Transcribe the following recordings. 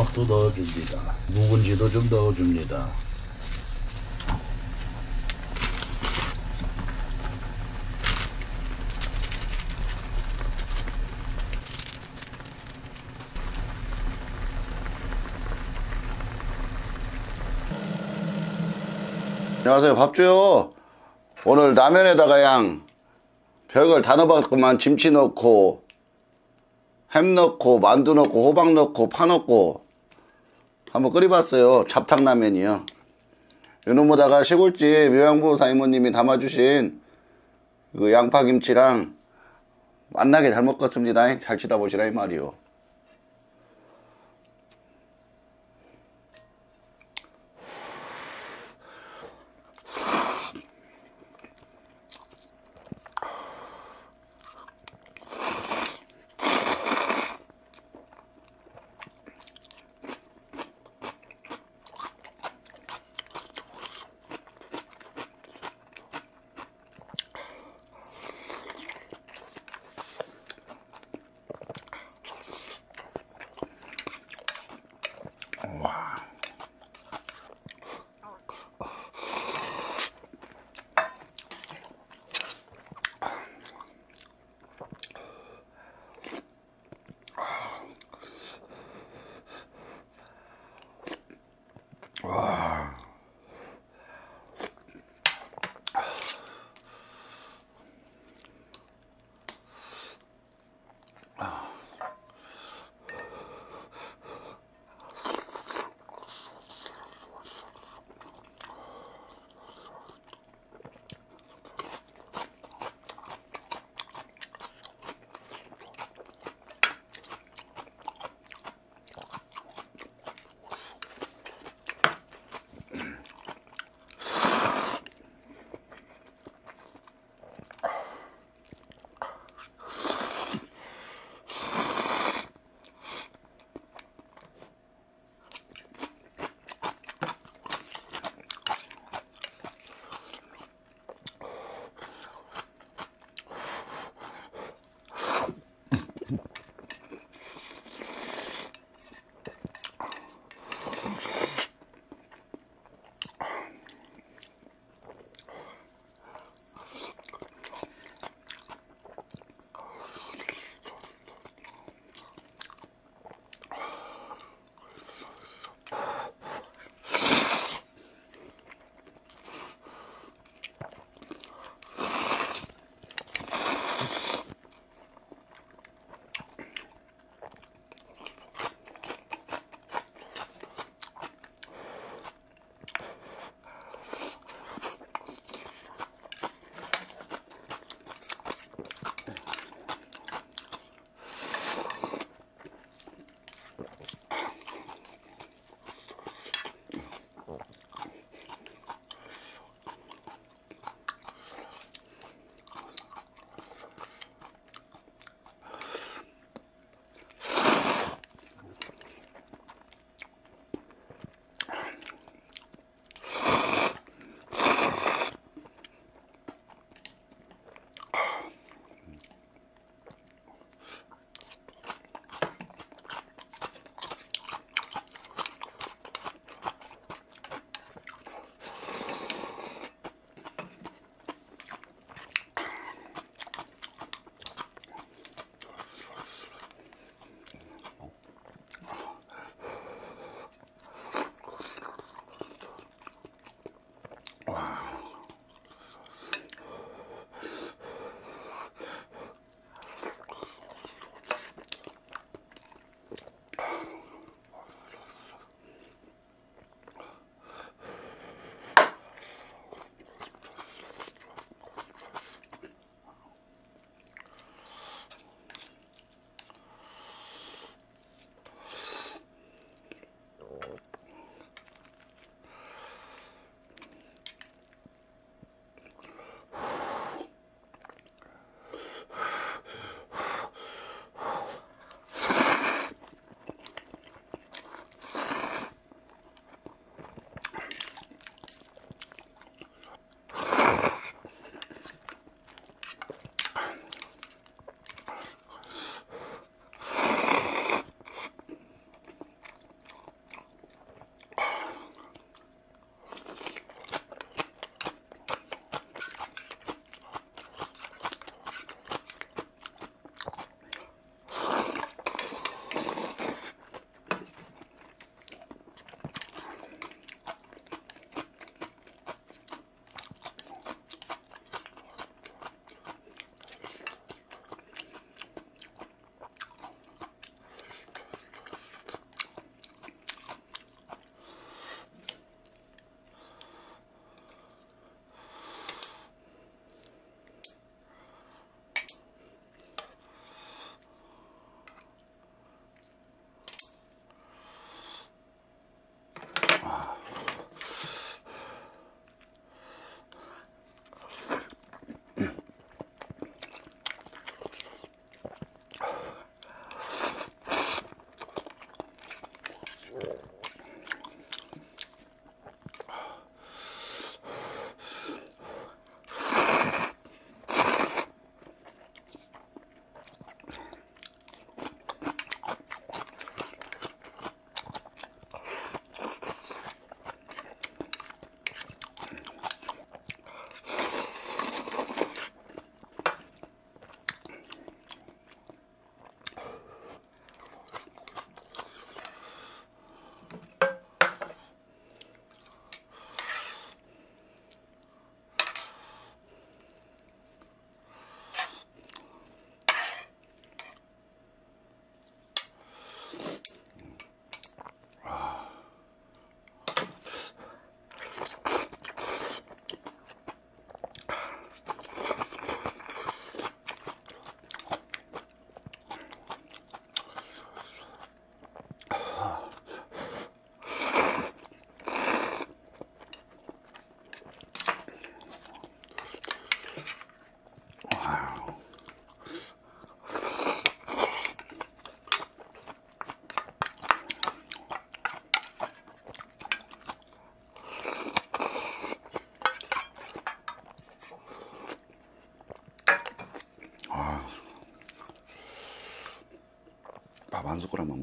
호박도 넣어줍니다. 묵은지도 좀 넣어줍니다. 안녕하세요. 밥 줘요. 오늘 라면에다가 양 별걸 다 넣어봤구만. 김치 넣고 햄 넣고 만두 넣고 호박 넣고 파 넣고 한번 끓여봤어요. 잡탕라면이요. 이놈에다가 시골집 요양부 사이모님이 담아주신 그 양파김치랑 만나게 잘 먹겠습니다. 잘 치다 보시라 이 말이요. God.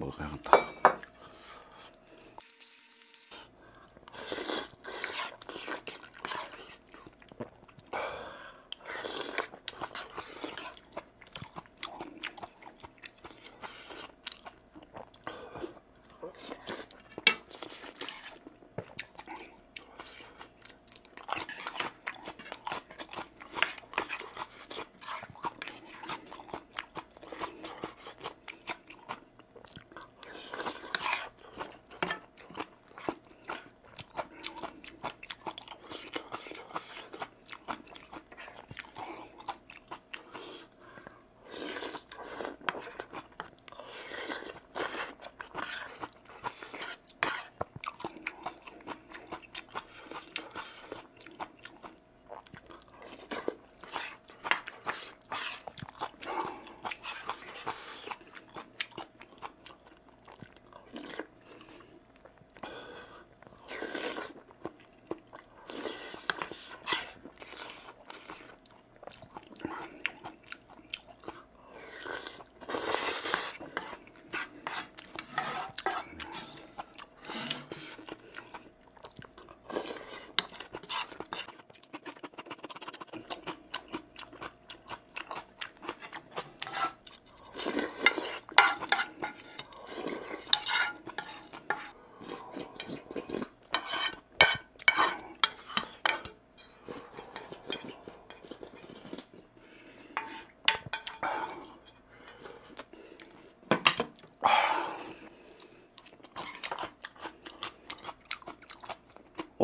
한 숟가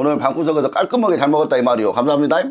오늘 방구석에서 깔끔하게 잘 먹었다 이 말이요. 감사합니다.